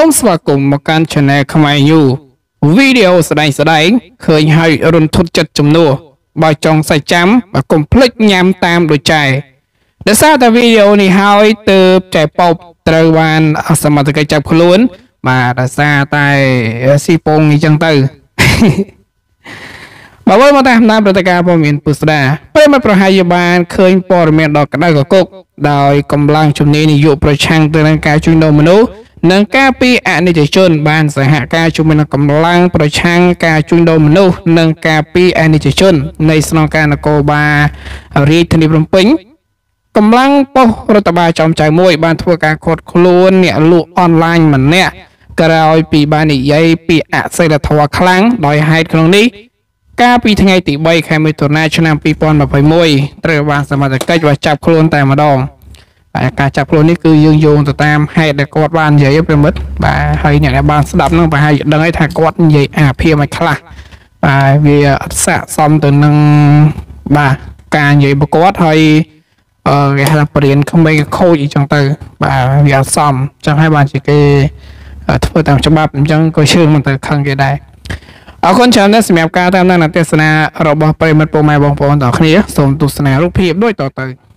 សូមស្វាគមន៍មកកាន់ Channel ខ្មែរ You វីដេអូស្ដែងស្ដែងឃើញហើយរន្ធត់ចិត្តជំនួសបើចង់សាច់ចាំបើកុំភ្លេចញ៉ាំតាមដូចចែដោយសារតែវីដេអូនេះហើយទើបចែប៉ោបត្រូវបានសមត្ថកិច្ចចាប់ខ្លួន បាទដោយសារតែស៊ីពងអញ្ចឹងទៅបើវិលមកតាមតាមព្រឹត្តិការណ៍ព័ត៌មានពុស្ដាពេលមកប្រហែលជាបានឃើញព័ត៌មានដ៏ក្តៅកគុកដោយកម្លាំងជំនាញនយោបាយប្រឆាំងទៅនឹងការជួញដូរមនុស្ស និងការពីអនិច្ចជន បានសហការជាមួយនឹងកម្លាំងប្រឆាំងការជួញដូរមនុស្សនិងការពីអនិច្ចជន នៃស្នងការនគរបាលរាជធានីភ្នំពេញកម្លាំងប៉ុស្តិ៍រដ្ឋបាលចំចៅមួយ បានធ្វើការឃាត់ខ្លួនអ្នកលក់អនឡាញម្នាក់ក្រោយពីបាននិយាយពីអសិលធម៌ខ្លាំងដោយហេតុក្នុងនេះកាលពីថ្ងៃទី3ខែមិថុនាឆ្នាំ2021ត្រូវបានសមត្ថកិច្ចបានចាប់ខ្លួនតែម្ដងបាទ ការចាប់ខ្លួននេះគឺយើងយោងទៅតាមហេតុដែលគាត់បាននិយាយប្រិមិត្តបាទហើយអ្នកដែលបានស្ដាប់នឹងប្រហែលជាដឹងហើយថាគាត់និយាយអាភិមឲ្យខ្លះបាទវាអត់ស័កសមទៅនឹងបាទការនិយាយរបស់គាត់ហើយអឺគេហៅបរិញ្ញាក្មេងខូចអីចឹងទៅ បាទវាអត់សមចឹងហើយបានជាគេធ្វើតាមច្បាប់អញ្ចឹងក៏ជឿមិនទៅខឹងគេដែរអរគុណច្រើនណាស់សម្រាប់ការតាមដានទស្សនារបស់ប្រិមិត្តពុកម៉ែបងប្អូនទាំងគ្នាសូមទស្សនារូបភាពដូចតទៅ